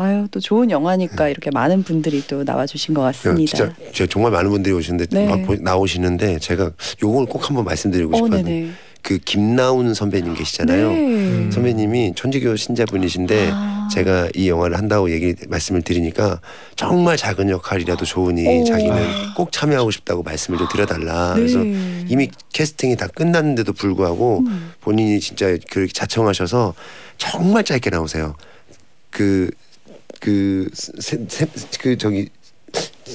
Speaker 2: 네,
Speaker 3: 네.
Speaker 1: 아유 또 좋은 영화니까 이렇게 많은 분들이 또 나와주신 것 같습니다.
Speaker 2: 진짜 제가 정말 많은 분들이 오시는데
Speaker 1: 네.
Speaker 2: 나오시는데 제가 요걸 꼭 한번 말씀드리고
Speaker 1: 어. 네네.
Speaker 2: 그 김나훈 선배님 계시잖아요.
Speaker 1: 네.
Speaker 2: 선배님이 천주교 신자분이신데
Speaker 1: 아.
Speaker 2: 제가 이 영화를 한다고 얘기 말씀을 드리니까 정말 작은 역할이라도 좋으니
Speaker 1: 오.
Speaker 2: 자기는 꼭 참여하고 싶다고 말씀을 좀 드려달라.
Speaker 1: 네.
Speaker 2: 그래서 이미 캐스팅이 다 끝났는데도 불구하고
Speaker 1: 음.
Speaker 2: 본인이 진짜 그렇게 자청하셔서 정말 짧게 나오세요. 그, 그, 세, 세, 그, 저기,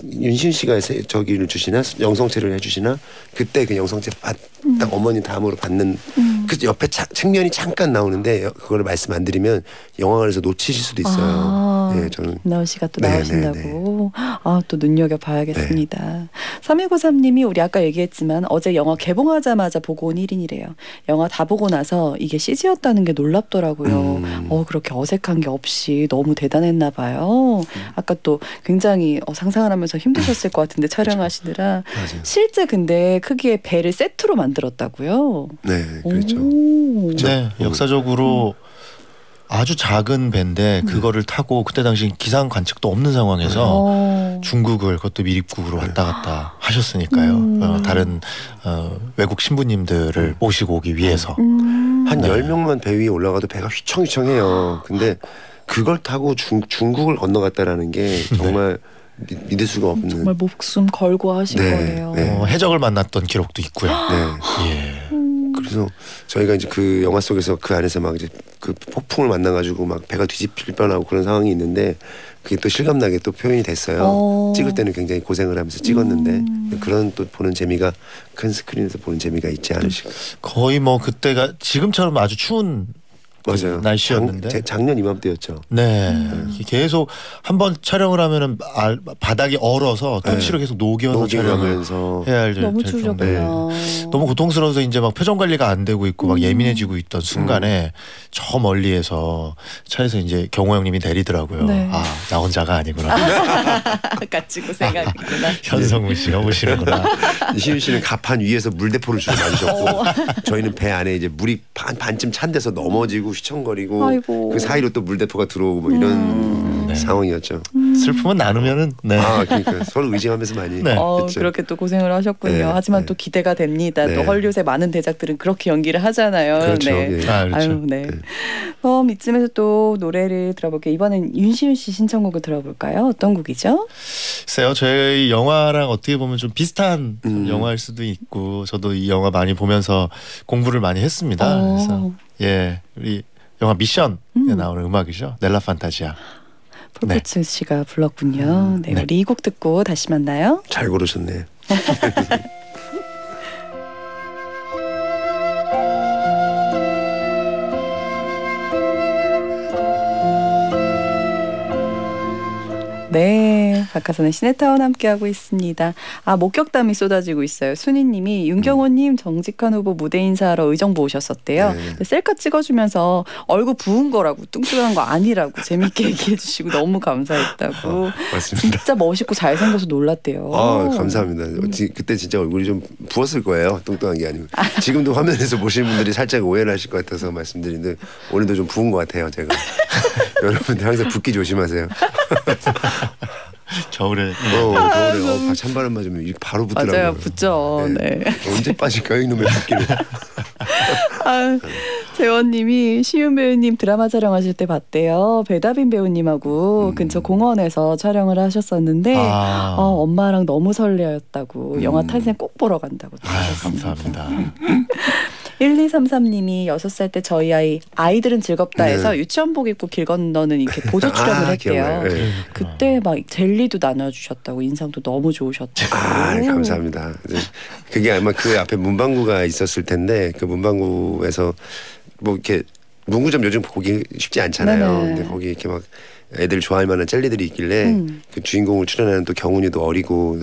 Speaker 2: 윤신 씨가 세, 저기를 주시나? 영성체를 해주시나? 그때 그 영성체 받, 딱 어머니 다음으로 받는
Speaker 1: 음.
Speaker 2: 그 옆에 차, 측면이 잠깐 나오는데 그거를 말씀 안 드리면 영화관에서 놓치실 수도 있어요.
Speaker 1: 아.
Speaker 2: 예, 저는
Speaker 1: 김나훈 씨가 또
Speaker 2: 네,
Speaker 1: 나오신다고. 아, 또 눈여겨 봐야겠습니다.
Speaker 2: 네.
Speaker 1: 3293님이 우리 아까 얘기했지만 어제 영화 개봉하자마자 보고 온 1인이래요. 영화 다 보고 나서 이게 CG였다는 게 놀랍더라고요.
Speaker 2: 음.
Speaker 1: 어, 그렇게 어색한 게 없이 너무 대단했나 봐요.
Speaker 2: 음.
Speaker 1: 아까 또 굉장히 어, 상상을 하면서 힘드셨을 것 같은데 촬영하시느라.
Speaker 2: 맞아요.
Speaker 1: 실제 근데 크기의 배를 세트로 만들었다고요.
Speaker 2: 네, 그렇죠.
Speaker 1: 오.
Speaker 3: 네,
Speaker 2: 음.
Speaker 3: 역사적으로 아주 작은 배인데
Speaker 1: 음.
Speaker 3: 그거를 타고 그때 당시 기상 관측도 없는 상황에서
Speaker 1: 어.
Speaker 3: 중국을 그것도 미립국으로 왔다 갔다 하셨으니까요.
Speaker 1: 음.
Speaker 3: 어, 다른 어, 외국 신부님들을 모시고 오기 위해서.
Speaker 1: 음.
Speaker 2: 한
Speaker 3: 네.
Speaker 2: 열명만 배 위에 올라가도 배가 휘청휘청해요. 근데 그걸 타고 중, 중국을 건너갔다라는 게 정말 미- 믿을 수가 없는.
Speaker 1: 정말 목숨 걸고 하신
Speaker 2: 네,
Speaker 1: 거네요.
Speaker 2: 네.
Speaker 3: 어, 해적을 만났던 기록도 있고요.
Speaker 2: 네.
Speaker 3: 예.
Speaker 1: 음.
Speaker 2: 그래서 저희가 이제 그 영화 속에서 그 안에서 막 이제 그 폭풍을 만나가지고 막 배가 뒤집힐 뻔하고 그런 상황이 있는데 그게 또 실감나게 또 표현이 됐어요.
Speaker 1: 어.
Speaker 2: 찍을 때는 굉장히 고생을 하면서 찍었는데
Speaker 1: 음.
Speaker 2: 그런 또 보는 재미가 큰 스크린에서 보는 재미가 있지 않으실까.
Speaker 3: 거의 뭐 그때가 지금처럼 아주 추운
Speaker 2: 맞아요.
Speaker 3: 날씨였는데.
Speaker 2: 작, 제- 작년 이맘때였죠.
Speaker 3: 네.
Speaker 1: 음.
Speaker 3: 계속 한 번 촬영을 하면은 알- 바닥이 얼어서
Speaker 2: 네.
Speaker 3: 터치로 계속 녹여서 촬영을
Speaker 2: 녹여가면서
Speaker 3: 해야 할
Speaker 1: 너무
Speaker 3: 될
Speaker 1: 추우셨구나.
Speaker 3: 정도로. 너무 고통스러워서 이제 막 표정 관리가 안 되고 있고 막
Speaker 1: 음.
Speaker 3: 예민해지고 있던 순간에 저 멀리에서 차에서 이제 경호 형님이 내리더라고요.
Speaker 1: 네.
Speaker 3: 아, 나 혼자가 아니구나.
Speaker 1: 같이 고생하겠구나.
Speaker 3: 현성우 씨가 오시는구나.
Speaker 2: 시윤 씨는 가판 위에서 물대포를 주로
Speaker 1: 어.
Speaker 2: 맞으셨고 저희는 배 안에 이제 물이 반 반쯤 찬 데서 넘어지고 휘청거리고
Speaker 1: 아이고.
Speaker 2: 그 사이로 또 물대포가 들어오고 뭐 이런
Speaker 1: 음.
Speaker 3: 네.
Speaker 2: 상황이었죠.
Speaker 3: 슬픔은 나누면은 네.
Speaker 2: 아 그러니까 서로 의지하면서 많이
Speaker 3: 네.
Speaker 1: 어. 그렇게 또 고생을 하셨군요.
Speaker 2: 네,
Speaker 1: 하지만
Speaker 2: 네.
Speaker 1: 또 기대가 됩니다.
Speaker 2: 네.
Speaker 1: 또 헐리우드의 많은 대작들은 그렇게 연기를 하잖아요.
Speaker 2: 그렇죠.
Speaker 1: 네.
Speaker 2: 예.
Speaker 3: 아, 그렇죠.
Speaker 1: 아유, 네. 그럼 이쯤에서 또 노래를 들어볼게요. 이번엔 윤시윤 씨 신청곡을 들어볼까요? 어떤 곡이죠?
Speaker 3: 글쎄요, 저희 영화랑 어떻게 보면 좀 비슷한 좀
Speaker 2: 음.
Speaker 3: 영화일 수도 있고, 저도 이 영화 많이 보면서 공부를 많이 했습니다.
Speaker 1: 어.
Speaker 3: 그래서 예, 우리 영화 미션에
Speaker 1: 음.
Speaker 3: 나오는 음악이죠, 넬라 판타지아.
Speaker 1: 폴포츠 씨가 불렀군요. 네,
Speaker 3: 네.
Speaker 1: 우리 이 곡 듣고 다시 만나요.
Speaker 2: 잘 고르셨네. [laughs]
Speaker 1: 네, 박하선의 시네타운 함께하고 있습니다. 아, 목격담이 쏟아지고 있어요. 순희님이 윤경호님 정직한 후보 무대 인사하러 의정부 오셨었대요.
Speaker 2: 네.
Speaker 1: 셀카 찍어주면서 얼굴 부은 거라고 뚱뚱한 거 아니라고 재밌게 [laughs] 얘기해주시고 너무 감사했다고.
Speaker 2: 맞습니다.
Speaker 1: 진짜 멋있고 잘생겨서 놀랐대요.
Speaker 2: 아 감사합니다. 지- 그때 진짜 얼굴이 좀 부었을 거예요. 뚱뚱한 게 아니고 지금도 화면에서 보시는 분들이 살짝 오해를 하실 것 같아서 말씀드리는데 오늘도 좀 부은 것 같아요. 제가 [laughs] 여러분들 항상 붓기 조심하세요. [laughs]
Speaker 3: 겨울에
Speaker 2: 어, 겨울에 어, 바- 찬바람 맞으면 이렇게 바로 붙더라고요.
Speaker 1: 맞아요, 붙죠. 네.
Speaker 2: 언제 빠질까요 이놈의 붓기를? [laughs]
Speaker 1: 아, 재원님이 시윤 배우님 드라마 촬영하실 때 봤대요. 배다빈 배우님하고
Speaker 2: 음.
Speaker 1: 근처 공원에서 촬영을 하셨었는데
Speaker 3: 아,
Speaker 1: 어, 엄마랑 너무 설레었다고 영화
Speaker 2: 음.
Speaker 1: 탄생 꼭 보러 간다고 하셨습니다.
Speaker 3: 감사합니다. [laughs]
Speaker 1: 1233님이 6살 때 저희 아이 아이들은 즐겁다 해서
Speaker 2: 네.
Speaker 1: 유치원복 입고 길 건너는 이렇게 보조 출연을
Speaker 2: 아,
Speaker 1: 했대요.
Speaker 2: 네.
Speaker 1: 그때 막 젤리도 나눠주셨다고 인상도 너무 좋으셨다고.
Speaker 2: 아 감사합니다. 이제 그게 아마 그 앞에 문방구가 있었을 텐데 그 문방구에서 뭐 이렇게 문구점 요즘 보기 쉽지 않잖아요.
Speaker 1: 네네.
Speaker 2: 근데 거기 이렇게 막 애들 좋아할 만한 젤리들이 있길래
Speaker 1: 음.
Speaker 2: 그 주인공을 출연하는 또 경훈이도 어리고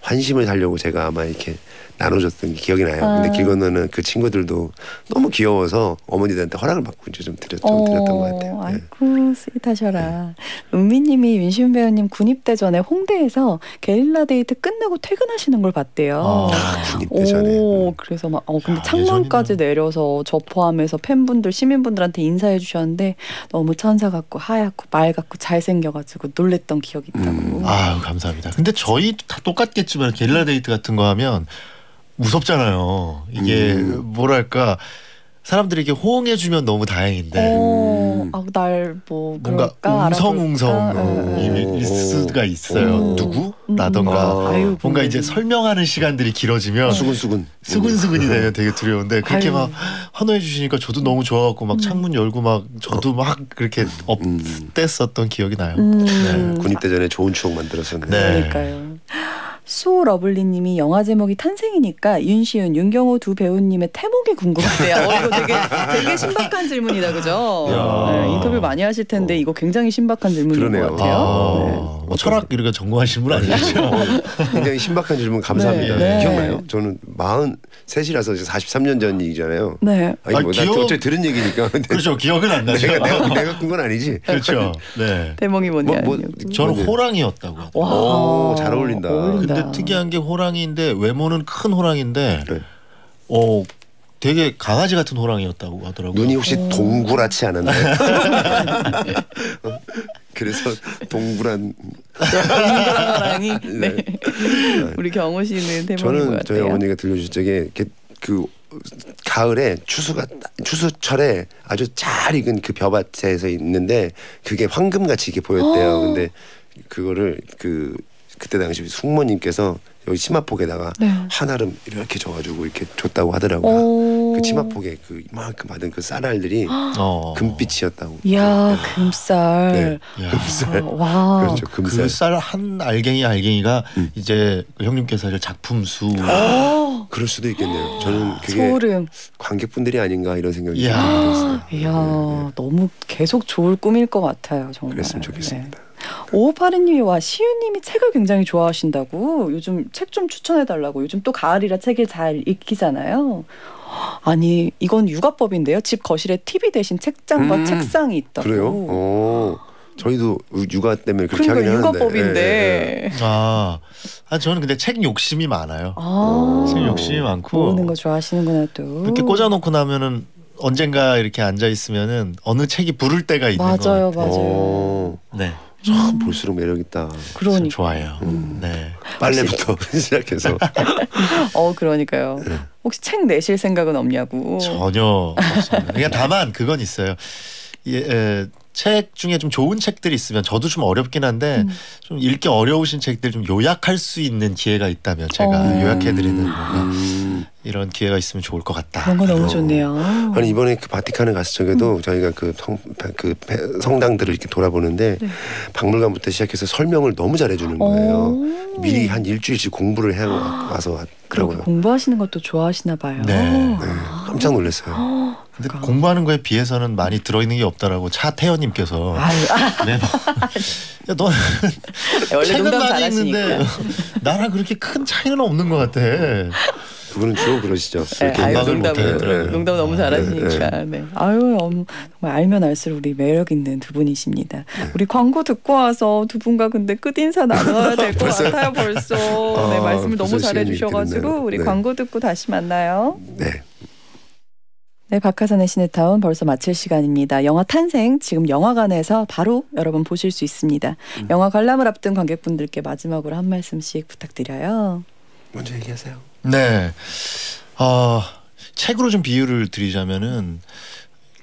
Speaker 2: 환심을 살려고 제가 아마 이렇게 나눠줬던 게 기억이 나요.
Speaker 1: 아.
Speaker 2: 근데 길 건너는 그 친구들도 너무 귀여워서 어머니들한테 허락을 받고 이제 좀 드렸, 좀 드렸던 것 같아요. 네.
Speaker 1: 아이고 sweet하셔라. 은미님이 윤시윤 배우님 군입대 전에 홍대에서 게릴라 데이트 끝나고 퇴근하시는 걸 봤대요.
Speaker 3: 아,
Speaker 2: 군입대 전에.
Speaker 1: 오, 그래서 막, 어, 근데
Speaker 3: 아,
Speaker 1: 창문까지
Speaker 3: 예전이네요.
Speaker 1: 내려서 저 포함해서 팬분들, 시민분들한테 인사해 주셨는데 너무 천사 같고 하얗고 말갛고 잘생겨가지고 놀랬던 기억이 있다고.
Speaker 2: 음.
Speaker 3: 아유 감사합니다. 근데 저희 다 똑같겠지만 게릴라 데이트 같은 거 하면 무섭잖아요. 이게
Speaker 2: 음.
Speaker 3: 뭐랄까 사람들이 이렇게 호응해 주면 너무 다행인데
Speaker 1: 어,
Speaker 2: 음.
Speaker 1: 아, 날뭐
Speaker 3: 뭔가 웅성웅성일
Speaker 2: 오.
Speaker 3: 수가 있어요.
Speaker 1: 오.
Speaker 3: 누구라던가
Speaker 2: 음.
Speaker 1: 아유,
Speaker 3: 뭔가
Speaker 1: 근데
Speaker 3: 이제 설명하는 시간들이 길어지면
Speaker 2: 수근수근.
Speaker 3: 수근수근이 되면 되게 두려운데 그렇게
Speaker 1: 아유.
Speaker 3: 막 환호해 주시니까 저도 너무 좋아갖고 막 창문 열고 막 저도 막 그렇게 업됐었던 기억이 나요.
Speaker 1: 음.
Speaker 3: 네.
Speaker 2: 군입대 전에 좋은 추억 만들었었네.
Speaker 3: 네.
Speaker 1: 그러니까요. 수러블리님이 영화 제목이 탄생이니까 윤시윤, 윤경호 두 배우님의 태몽이 궁금하대요. 어, 이거 되게 되게 신박한 질문이다, 그죠?
Speaker 3: 야.
Speaker 1: 네, 인터뷰 많이 하실 텐데 이거 굉장히 신박한 질문인
Speaker 2: 그러네요.
Speaker 1: 것 같아요.
Speaker 3: 아,
Speaker 1: 네.
Speaker 3: 뭐 철학 이렇게 전공하신 분 아니죠?
Speaker 2: 굉장히 신박한 질문 감사합니다.
Speaker 1: 네, 네.
Speaker 2: 기억나요? 저는 43이라서 43년 전 얘기잖아요.
Speaker 1: 네.
Speaker 2: 아니
Speaker 3: 아,
Speaker 2: 뭐나
Speaker 3: 기억-
Speaker 2: 어차피 들은 얘기니까. 근데 [laughs]
Speaker 3: 그렇죠. 기억은 안 나죠.
Speaker 2: 내가 내가 내가 꾼 건 아니지.
Speaker 3: 그렇죠. 네. [laughs]
Speaker 1: 태몽이 뭐냐?
Speaker 2: 뭐, 뭐,
Speaker 3: 저는? 호랑이였다고.
Speaker 1: 와,
Speaker 2: 오, 잘 어울린다.
Speaker 1: 어울린다.
Speaker 3: 근데 특이한 게 호랑이인데 외모는 큰 호랑이인데
Speaker 2: 네.
Speaker 3: 어 되게 강아지 같은 호랑이였다고 하더라고요.
Speaker 2: 눈이 혹시 동그랗지 않았나요? [laughs] 어? 그래서 동그란
Speaker 1: 호랑이. 네.
Speaker 2: 네.
Speaker 1: 우리 경호 씨는
Speaker 2: 저는
Speaker 1: 뭐였대요?
Speaker 2: 저희 어머니가 들려주신 적에 이렇게 그 가을에 추수가 추수철에 아주 잘 익은 그 벼밭에서 있는데 그게 황금같이 이렇게 보였대요.
Speaker 1: 어.
Speaker 2: 근데 그거를 그 그때 당시 숙모님께서 여기 치마폭에다가
Speaker 1: 네.
Speaker 2: 한아름 이렇게 져가지고 이렇게 줬다고 하더라고요.
Speaker 1: 오.
Speaker 2: 그 치마폭에 그 이만큼 받은 그 쌀알들이
Speaker 3: 어.
Speaker 2: 금빛이었다고.
Speaker 1: 이야 금쌀.
Speaker 2: 네.
Speaker 3: 야.
Speaker 2: 금쌀. [laughs]
Speaker 1: 와.
Speaker 2: 그렇죠. 금쌀.
Speaker 3: 그쌀한 알갱이 알갱이가
Speaker 2: 음.
Speaker 3: 이제 그 형님께서 하실 작품수.
Speaker 1: 어,
Speaker 2: 그럴 수도 있겠네요. 저는 그게
Speaker 1: 소름.
Speaker 2: 관객분들이 아닌가 이런 생각이. 들었어요.
Speaker 1: 이야
Speaker 2: 네.
Speaker 1: 너무 계속 좋을 꿈일 것 같아요 정말.
Speaker 2: 그랬으면 좋겠습니다.
Speaker 1: 오파리님과 시우님이 책을 굉장히 좋아하신다고 요즘 책 좀 추천해달라고 요즘 또 가을이라 책을 잘 읽히잖아요. 아니 이건 육아법인데요. 집 거실에 TV 대신 책장과
Speaker 2: 음,
Speaker 1: 책상이 있다고.
Speaker 2: 그래요? 어. 저희도 육아 때문에 그렇게
Speaker 1: 그러니까
Speaker 2: 하긴 하는데.
Speaker 1: 육아법인데.
Speaker 2: 예, 예, 예.
Speaker 3: 아, 아 저는 근데 책 욕심이 많아요.
Speaker 1: 아
Speaker 3: 책 욕심이 많고
Speaker 1: 보는 거 좋아하시는구나 또.
Speaker 3: 이렇게 꽂아놓고 나면은 언젠가 이렇게 앉아 있으면은 어느 책이 부를 때가 있는
Speaker 1: 맞아요,
Speaker 3: 거 같아요.
Speaker 1: 맞아요.
Speaker 2: 어,
Speaker 3: 네,
Speaker 2: 참 볼수록 매력 있다.
Speaker 3: 참
Speaker 1: 그러니까.
Speaker 3: 좋아해요.
Speaker 2: 음.
Speaker 3: 네.
Speaker 2: 빨래부터 [laughs] 시작해서.
Speaker 1: 어 그러니까요.
Speaker 2: 네.
Speaker 1: 혹시 책 내실 생각은 없냐고.
Speaker 3: 전혀 없습니다. 그냥 다만 그건 있어요. 예, 에, 책 중에 좀 좋은 책들이 있으면 저도 좀 어렵긴 한데
Speaker 1: 음.
Speaker 3: 좀 읽기 어려우신 책들 좀 요약할 수 있는 기회가 있다면 제가
Speaker 1: 어.
Speaker 3: 요약해드리는 뭔가
Speaker 2: 음.
Speaker 3: 이런 기회가 있으면 좋을 것 같다.
Speaker 1: 그런 거 너무
Speaker 2: 어.
Speaker 1: 좋네요.
Speaker 2: 아니 이번에 그 바티칸에 갔을 적에도
Speaker 1: 음.
Speaker 2: 저희가 그, 성, 그 배- 성당들을 이렇게 돌아보는데
Speaker 1: 네.
Speaker 2: 박물관부터 시작해서 설명을 너무 잘해주는 거예요.
Speaker 1: 오.
Speaker 2: 미리 한 일주일씩 공부를 해 와서
Speaker 1: 그렇게
Speaker 2: 왔더라고요.
Speaker 1: 공부하시는 것도 좋아하시나 봐요.
Speaker 3: 네.
Speaker 2: 네, 깜짝 놀랐어요.
Speaker 3: 근데
Speaker 1: 그러니까.
Speaker 3: 공부하는 거에 비해서는 많이 들어있는 게 없다라고 차태현님께서
Speaker 1: 아유, 아,
Speaker 3: 매번 야, 너
Speaker 1: 원래
Speaker 3: 책은
Speaker 1: 농담
Speaker 3: 많이. 있는데 나랑 그렇게 큰 차이는 없는 것 같아.
Speaker 2: 그분은 주로 그러시죠.
Speaker 1: 네, 아유, 농담을
Speaker 3: 못하더라고요.
Speaker 1: 농담 너무 잘하시니까. 네. 아유, 엄- 정말 알면 알수록 우리 매력 있는 두 분이십니다.
Speaker 2: 네.
Speaker 1: 우리 광고 듣고 와서 두 분과 근데 끝 인사 나눠야 될 것 같아요. 벌써. 네,
Speaker 2: 아,
Speaker 1: 말씀을 너무 잘해주셔가지고. 우리
Speaker 2: 네.
Speaker 1: 광고 듣고 다시 만나요.
Speaker 2: 네.
Speaker 1: 네, 박하선의 시네타운 벌써 마칠 시간입니다. 영화 탄생 지금 영화관에서 바로 여러분 보실 수 있습니다.
Speaker 2: 음.
Speaker 1: 영화 관람을 앞둔 관객분들께 마지막으로 한 말씀씩 부탁드려요.
Speaker 2: 먼저 얘기하세요.
Speaker 3: 네. 어, 책으로 좀 비유를 드리자면은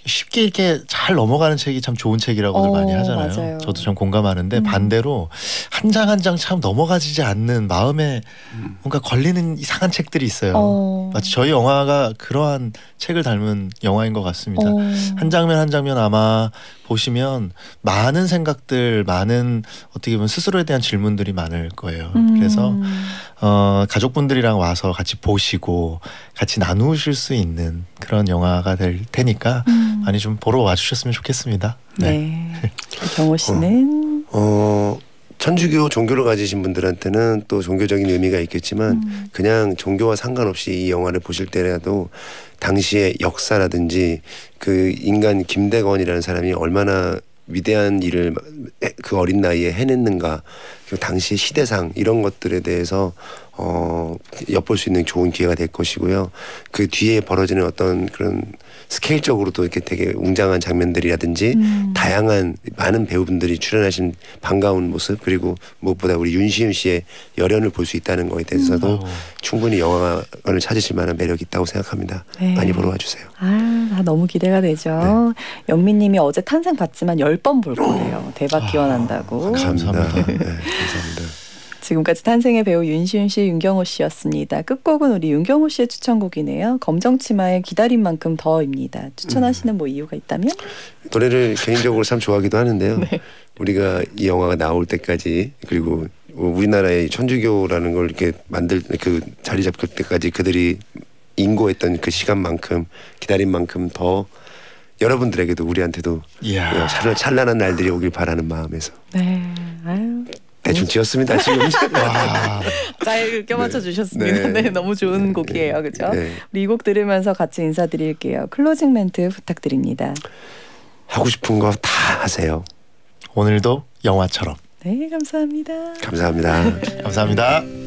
Speaker 3: 쉽게 이렇게 잘 넘어가는 책이 참 좋은 책이라고들
Speaker 1: 어,
Speaker 3: 많이 하잖아요.
Speaker 1: 맞아요.
Speaker 3: 저도 좀 공감하는데
Speaker 1: 음.
Speaker 3: 반대로 한 장 한 장 참 넘어가지지 않는 마음에
Speaker 2: 음.
Speaker 3: 뭔가 걸리는 이상한 책들이 있어요.
Speaker 1: 어.
Speaker 3: 마치 저희 영화가 그러한 책을 닮은 영화인 것 같습니다.
Speaker 1: 어.
Speaker 3: 한 장면 한 장면 아마 보시면 많은 생각들, 많은 어떻게 보면 스스로에 대한 질문들이 많을 거예요.
Speaker 1: 음.
Speaker 3: 그래서 어, 가족분들이랑 와서 같이 보시고 같이 나누실 수 있는 그런 영화가 될 테니까
Speaker 1: 음.
Speaker 3: 많이 좀 보러 와주셨으면 좋겠습니다. 네.
Speaker 1: 네. [laughs] 경호 씨는
Speaker 2: 어 천주교 종교를 가지신 분들한테는 또 종교적인 의미가 있겠지만
Speaker 1: 음.
Speaker 2: 그냥 종교와 상관없이 이 영화를 보실 때라도 당시의 역사라든지 그 인간 김대건이라는 사람이 얼마나 위대한 일을 그 어린 나이에 해냈는가 그 당시 시대상 이런 것들에 대해서 어 엿볼 수 있는 좋은 기회가 될 것이고요. 그 뒤에 벌어지는 어떤 그런 스케일적으로도 이렇게 되게 웅장한 장면들이라든지
Speaker 1: 음.
Speaker 2: 다양한 많은 배우분들이 출연하신 반가운 모습 그리고 무엇보다 우리 윤시윤 씨의 열연을 볼 수 있다는 거에 대해서도
Speaker 3: 음.
Speaker 2: 충분히 영화관을 찾으실 만한 매력이 있다고 생각합니다.
Speaker 1: 네.
Speaker 2: 많이 보러 와주세요.
Speaker 1: 아, 나 너무 기대가 되죠.
Speaker 2: 네.
Speaker 1: 영민님이 어제 탄생 봤지만 10번 볼 거예요. 대박
Speaker 3: 아,
Speaker 1: 기원한다고.
Speaker 3: 감사합니다.
Speaker 2: 네, 감사합니다.
Speaker 1: 지금까지 탄생의 배우 윤시윤 씨, 윤경호 씨였습니다. 끝곡은 우리 윤경호 씨의 추천곡이네요. 검정치마의 기다린 만큼 더입니다. 추천하시는 뭐 이유가 있다면?
Speaker 2: 노래를 개인적으로 참 좋아하기도 하는데요. [laughs]
Speaker 1: 네.
Speaker 2: 우리가 이 영화가 나올 때까지 그리고 우리나라의 천주교라는 걸 이렇게 만들 그 자리 잡을 때까지 그들이 인고했던 그 시간만큼 기다린 만큼 더 여러분들에게도 우리한테도. 찬- 찬란한 날들이 오길 바라는 마음에서
Speaker 1: 네. 아유,
Speaker 2: 대충 지었습니다 지금. [laughs]
Speaker 3: 와.
Speaker 1: 잘 껴맞춰 주셨습니다.
Speaker 2: 네.
Speaker 1: 네. 너무 좋은 곡이에요. 그죠?
Speaker 2: 네.
Speaker 1: 우리 이 곡 들으면서 같이 인사드릴게요. closing 멘트 부탁드립니다.
Speaker 2: 하고 싶은 거 다 하세요.
Speaker 3: 오늘도 영화처럼.
Speaker 1: 네, 감사합니다.
Speaker 2: 감사합니다. [laughs]
Speaker 3: 감사합니다.